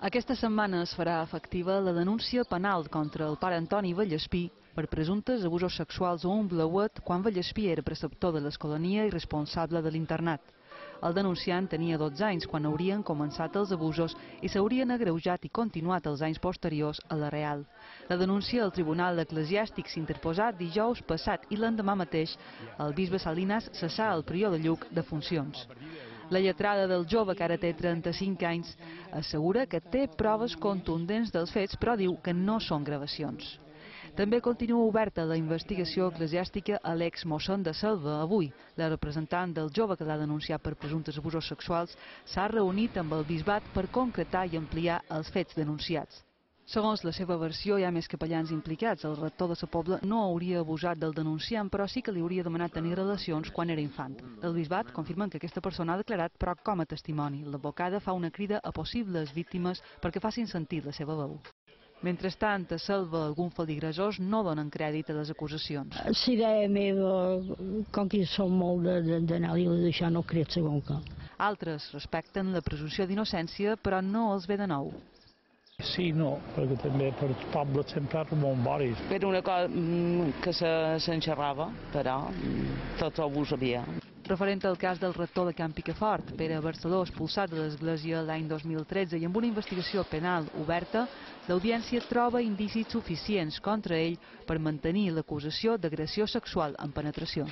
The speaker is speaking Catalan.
Aquesta setmana es farà efectiva la denúncia penal contra el pare Antoni Vallespí per presumptes abusos sexuals o un blauet quan Vallespí era preceptor de l'escolania i responsable de l'internat. El denunciant tenia 12 anys quan haurien començat els abusos i s'haurien agreujat i continuat els anys posteriors a la Real. La denúncia al Tribunal Eclesiàstic s'interposà dijous passat i l'endemà mateix el bisbe Salinas cessà el prior de Lluc de funcions. La lletrada del jove, que ara té 35 anys, assegura que té proves contundents dels fets, però diu que no són gravacions. També continua oberta la investigació eclesiàstica a l'ex-mossèn de Selva. Avui, la representant del jove que l'ha denunciat per presumptes abusos sexuals s'ha reunit amb el bisbat per concretar i ampliar els fets denunciats. Segons la seva versió, hi ha més capellans implicats. El rector de la Pobla no hauria abusat del denunciant, però sí que li hauria demanat tenir relacions quan era infant. El bisbat confirmen que aquesta persona ha declarat, però com a testimoni. L'advocada fa una crida a possibles víctimes perquè facin sentir la seva veu. Mentrestant, a Selva, alguns feligressors no donen crèdit a les acusacions. La idea meva, com que som molt d'anar-li a deixar, no crec segon que. Altres respecten la presumpció d'innocència, però no els ve de nou. Sí, no, perquè també per poble sempre era molt boris. Per una cosa mm, que s'enxerrava, però mm, tot ho ho sabia. Referent al cas del rector de Camp Picafort, Pere Barceló, expulsat de l'Església l'any 2013 i amb una investigació penal oberta, l'audiència troba indicis suficients contra ell per mantenir l'acusació d'agressió sexual en penetració.